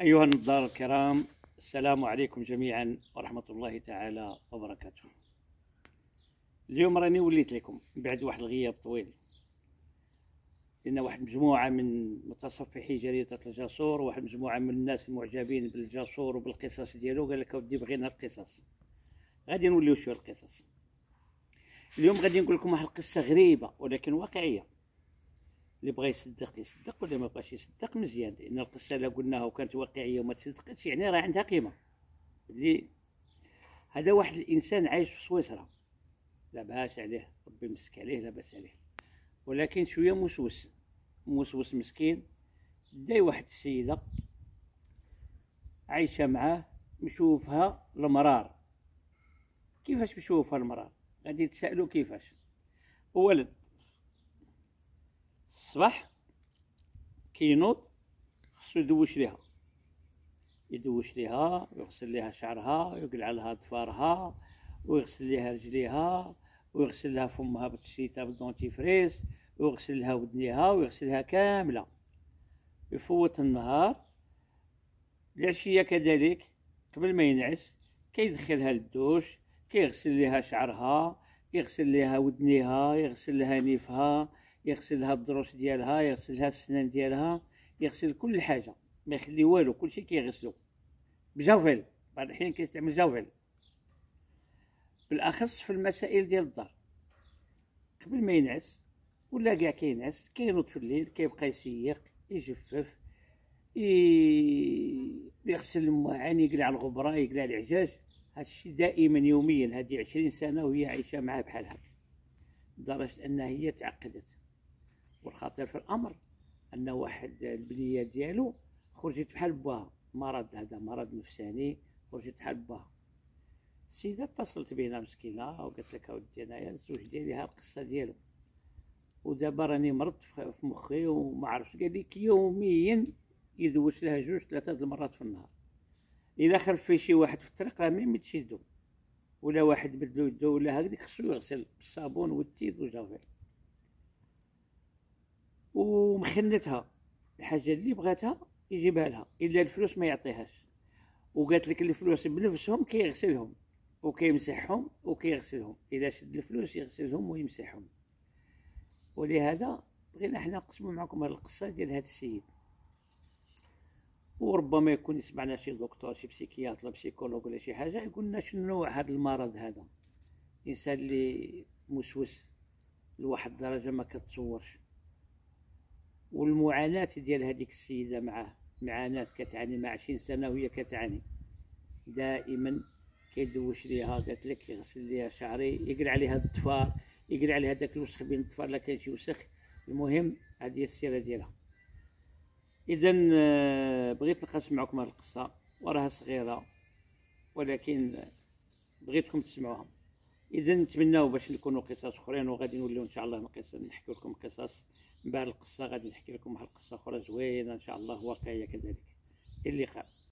أيها النظار الكرام السلام عليكم جميعا ورحمة الله تعالى وبركاته. اليوم راني وليت لكم بعد واحد الغياب طويل. لأن واحد مجموعة من متصفحي جريدة الجاسور وواحد مجموعة من الناس المعجبين بالجاسور وبالقصص ديالو قال لك ودي بغينا القصص. غادي نوليو شوية القصص. اليوم غادي نقول لكم واحد القصة غريبة ولكن واقعية. اللي بغى يصدق يصدق واللي ما بغاش يصدق مزيان. لأن القصة الا قلناها وكانت واقعية وما تصدقتش يعني راه عندها قيمة. اللي هذا واحد الإنسان عايش في سويسرا. لا باس عليه ربي يمسك عليه لا باس عليه. ولكن شوية موسوس موسوس مسكين. داي واحد السيدة عايشة معاه مشوفها المرار. كيفاش مشوفها المرار؟ غادي تسالوا كيفاش. اولا الصباح كينوض خصو يدوش ليها. يدوش ليها ويغسل ليها شعرها ويقلع لها ضفارها ويغسل ليها رجليها ويغسل لها فمها بالشيتا بال dentifrice ويغسل لها ودنيها ويغسلها كاملة. يفوت النهار. العشية كذلك؟ قبل ما ينعس كيدخلها للدوش كيغسل ليها شعرها يغسل ليها ودنيها يغسل لها نيفها يغسل لها الضروس ديالها يغسل لها السنان ديالها يغسل كل حاجة. ما يخلي والو كلشي كيغسلو. بجافيل بعض الأحيان كيستعمل جافيل. بالأخص في المسائل ديال الدار. قبل ما ينعس ولا كاع كينعس كينوض في الليل كيبقى يسيق يجفف يغسل المواعن يقلع الغبرة يقلع العجاج هادشي دائما يوميا هذه عشرين سنة وهي عايشة معاه بحال هكا. لدرجة أنها هي تعقدت. والخطير في الأمر أن واحد البنية ديالو خرجت بحال باها مرض هذا مرض نفساني خرجت بحال باها السيدة اتصلت بينا مسكينة وقالت لك أودي أنايا الزوج ديالي ها القصة ديالو. ودابا راني مرضت في مخي وما عرفتش. قال لك يوميا يدوش لها جوج ثلاثة المرات في النهار. إذا خرف فيه شي واحد في الطريق راه ما تشدو ولا واحد بدلو يدو ولا هكذاك خصو يغسل بالصابون والتيد والجافيل ومخنتها الحاجة اللي بغاتها يجيبها لها إلا الفلوس ما يعطيهاش. وقالت لك الفلوس بنفسهم كيغسلهم وكيمسحهم وكيغسلهم. اذا شد الفلوس يغسلهم ويمسحهم. ولهذا بغينا حنا نقسموا معكم هذه القصة ديال هذا السيد. وربما يكون يسمعنا شي دكتور شي بسيكياتر بسيكولوج ولا شي حاجة يقول لنا شنو نوع هذا المرض هذا. الانسان اللي موسوس لواحد الدرجة ما كتصورش. والمعاناة ديال هذيك السيدة معاه معاناة كتعاني مع عشرين سنة وهي كتعاني دائما كيدوش ليها قالت لك يغسل ليها شعري يقلع عليها الضفار يقلع عليها داك الوسخ بين الضفار لا كان شي وسخ. المهم هذه السيرة ديالها. اذا آه، بغيت نقاسم معكم هذه القصة وراها صغيرة ولكن بغيتكم تسمعوها. اذا نتمناو باش نكونوا قصص أخرين وغادي نوليو إن شاء الله نحكي لكم قصص. من بعد القصة غادي نحكي لكم واحد القصة أخرى زوينة إن شاء الله واقعية كذلك. اللقاء.